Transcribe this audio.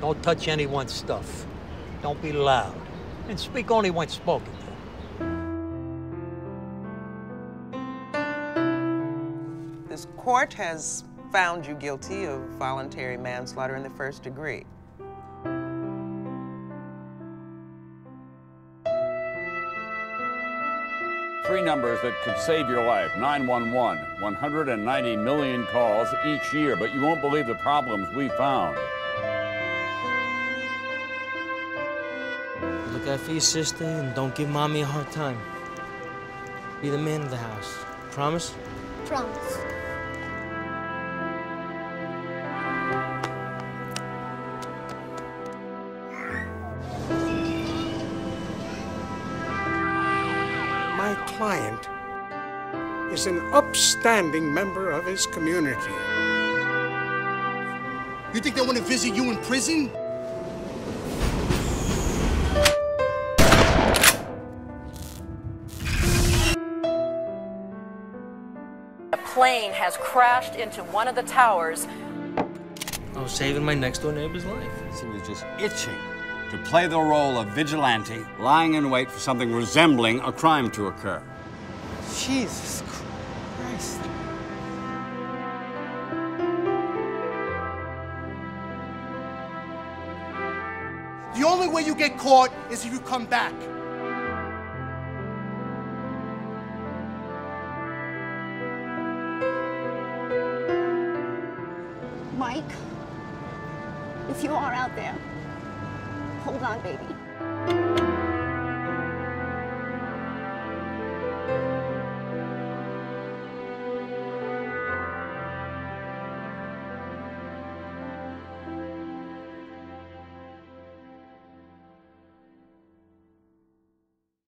Don't touch anyone's stuff. Don't be loud. And speak only when spoken to. This court has found you guilty of voluntary manslaughter in the first degree. Three numbers that could save your life 911, 190 million calls each year, but you won't believe the problems we found. Look out for your sister and don't give mommy a hard time. Be the man of the house. Promise? Promise. My client is an upstanding member of his community. You think they want to visit you in prison? A plane has crashed into one of the towers. I was saving my next door neighbor's life. He was just itching to play the role of vigilante, lying in wait for something resembling a crime to occur. Jesus Christ. The only way you get caught is if you come back. Mike, if you are out there, hold on, baby.